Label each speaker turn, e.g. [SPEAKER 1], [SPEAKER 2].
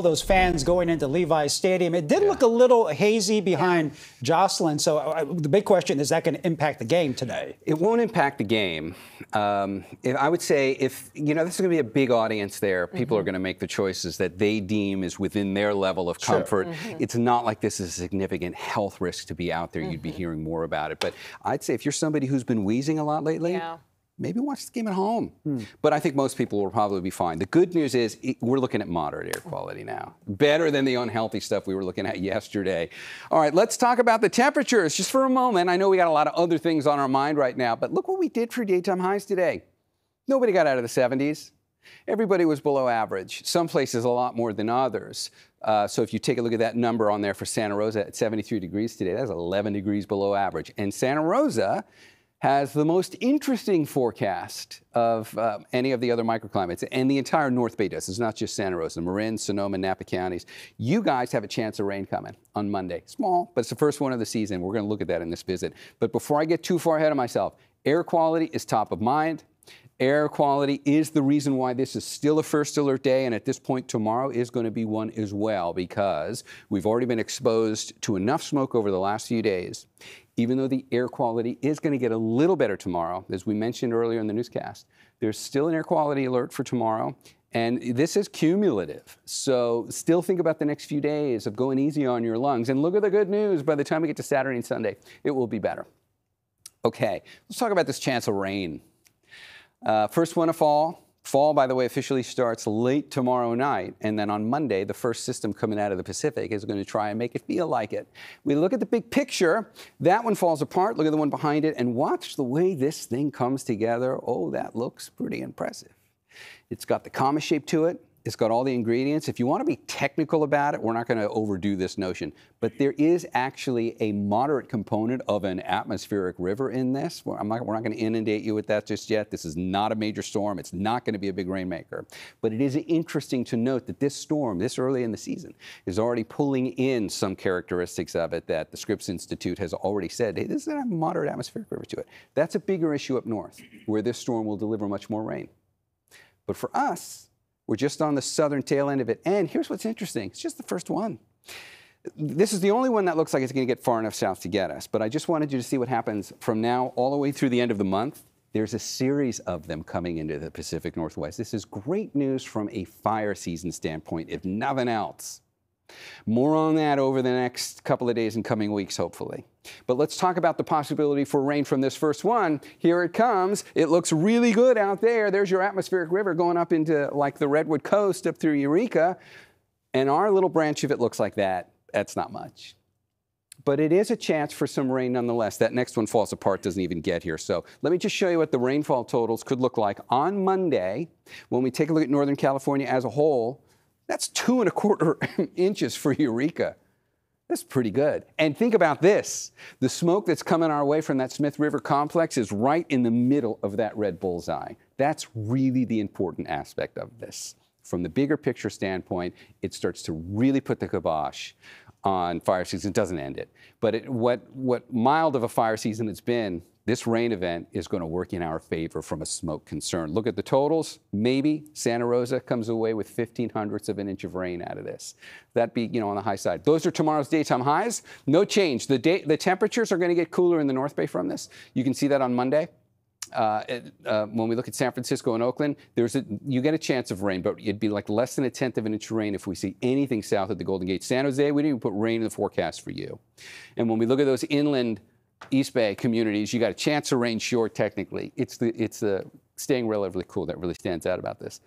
[SPEAKER 1] those fans going into Levi's Stadium. It did yeah. look a little hazy behind yeah. Joslin. So uh, the big question is that going to impact the game today?
[SPEAKER 2] It won't impact the game. Um, if, I would say if you know this is going to be a big audience there, people mm-hmm. are going to make the choices that they deem is within their level of comfort. Sure. Mm-hmm. It's not like this is a significant health risk to be out there. Mm-hmm. You'd be mm-hmm. hearing more about it. But I'd say if you're somebody who's been wheezing a lot lately.
[SPEAKER 3] Yeah
[SPEAKER 2] maybe watch the game at home. Hmm. But I think most people will probably be fine. The good news is we're looking at moderate air quality now. Better than the unhealthy stuff we were looking at yesterday. All right, let's talk about the temperatures just for a moment. I know we got a lot of other things on our mind right now, but look what we did for daytime highs today. Nobody got out of the 70s. Everybody was below average. Some places a lot more than others. Uh, so if you take a look at that number on there for Santa Rosa at 73 degrees today, that's 11 degrees below average. And Santa Rosa has the most interesting forecast of uh, any of the other microclimates, and the entire North Bay does. It's not just Santa Rosa, Marin, Sonoma, Napa counties. You guys have a chance of rain coming on Monday. Small, but it's the first one of the season. We're going to look at that in this visit. But before I get too far ahead of myself, air quality is top of mind. Air quality is the reason why this is still a first alert day, and at this point, tomorrow is going to be one as well because we've already been exposed to enough smoke over the last few days even though the air quality is going to get a little better tomorrow, as we mentioned earlier in the newscast, there's still an air quality alert for tomorrow. And this is cumulative. So still think about the next few days of going easy on your lungs. And look at the good news. By the time we get to Saturday and Sunday, it will be better. Okay, let's talk about this chance of rain. Uh, first one to fall, Fall, by the way, officially starts late tomorrow night, and then on Monday, the first system coming out of the Pacific is going to try and make it feel like it. We look at the big picture, that one falls apart. Look at the one behind it, and watch the way this thing comes together. Oh, that looks pretty impressive. It's got the comma shape to it. It's got all the ingredients. If you want to be technical about it, we're not going to overdo this notion, but there is actually a moderate component of an atmospheric river in this. Not, we're not going to inundate you with that just yet. This is not a major storm. It's not going to be a big rainmaker. But it is interesting to note that this storm, this early in the season, is already pulling in some characteristics of it that the Scripps Institute has already said, hey, this is a moderate atmospheric river to it. That's a bigger issue up north, where this storm will deliver much more rain. But for us, we're just on the southern tail end of it. And here's what's interesting it's just the first one. This is the only one that looks like it's going to get far enough south to get us. But I just wanted you to see what happens from now all the way through the end of the month. There's a series of them coming into the Pacific Northwest. This is great news from a fire season standpoint, if nothing else. More on that over the next couple of days and coming weeks, hopefully. But let's talk about the possibility for rain from this first one. Here it comes. It looks really good out there. There's your atmospheric river going up into like the Redwood Coast up through Eureka. And our little branch of it looks like that. That's not much. But it is a chance for some rain nonetheless. That next one falls apart, doesn't even get here. So let me just show you what the rainfall totals could look like on Monday when we take a look at Northern California as a whole. That's two and a quarter inches for Eureka. That's pretty good. And think about this the smoke that's coming our way from that Smith River complex is right in the middle of that red bullseye. That's really the important aspect of this. From the bigger picture standpoint, it starts to really put the kibosh on fire season. It doesn't end it. But it, what, what mild of a fire season it's been, this rain event is going to work in our favor from a smoke concern. Look at the totals. Maybe Santa Rosa comes away with 15 hundredths of an inch of rain out of this. That'd be, you know, on the high side. Those are tomorrow's daytime highs. No change. The, day, the temperatures are going to get cooler in the North Bay from this. You can see that on Monday. Uh, uh, when we look at San Francisco and Oakland, there's a, you get a chance of rain, but it'd be like less than a tenth of an inch of rain if we see anything south of the Golden Gate. San Jose, we didn't even put rain in the forecast for you. And when we look at those inland East Bay communities, you got a chance of rain short technically. It's the, it's the staying relatively cool that really stands out about this.